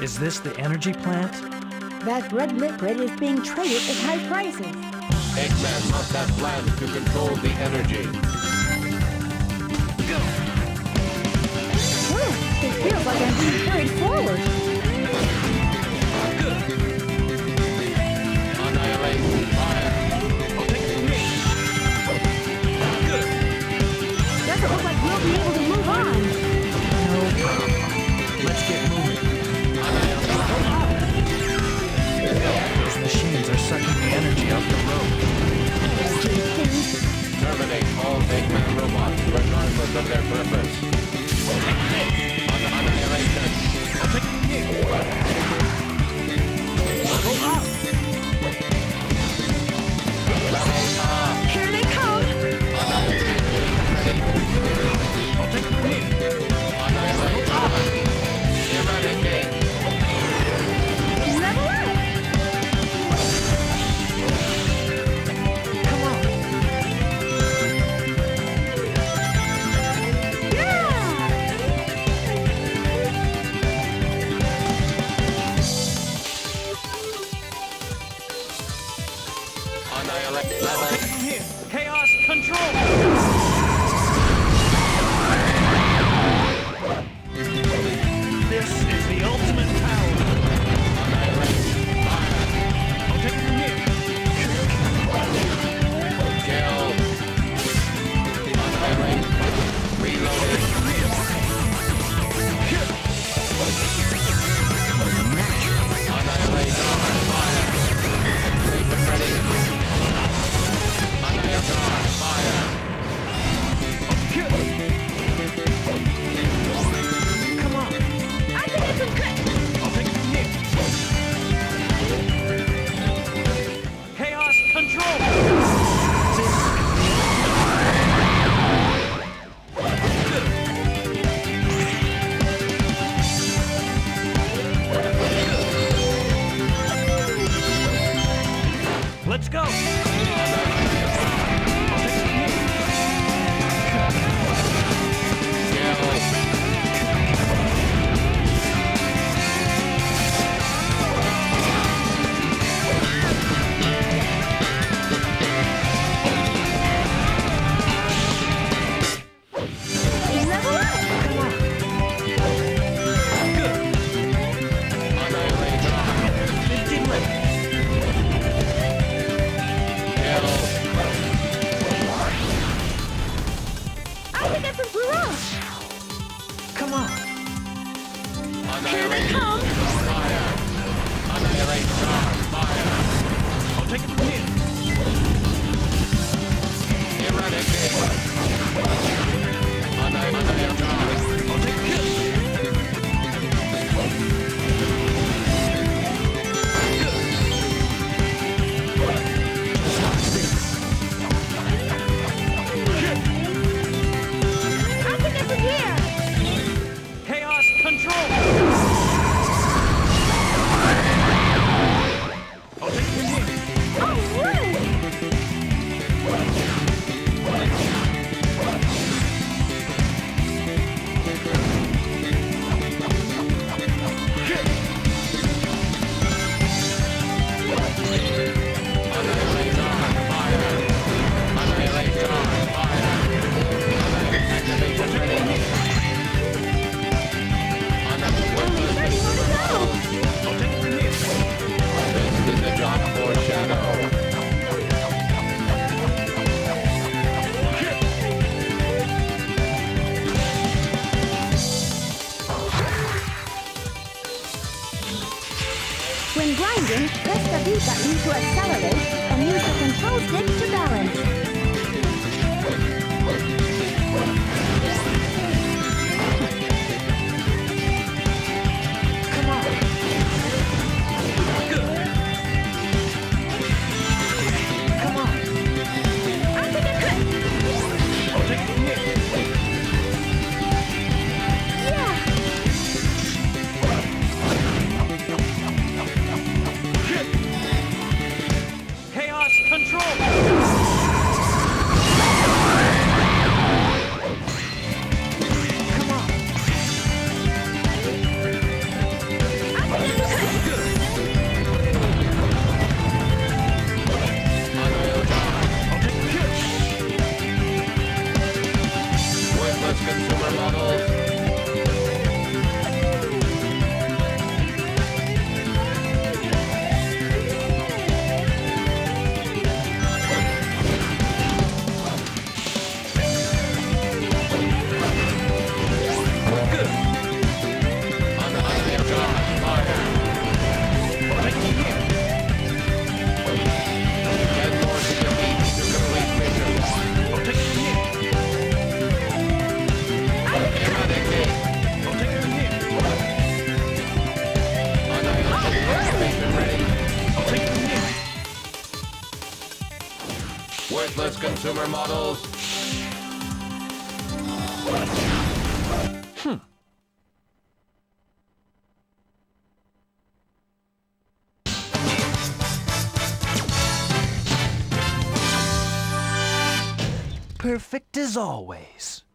Is this the energy plant? That red liquid is being traded at high prices. Eggman must have plans to control the energy. Whew, it feels like I'm being carried forward. of their purpose. come! I'll take it from here! Eradicate! Presta vita in tua sala. Faceless consumer models. Perfect as always.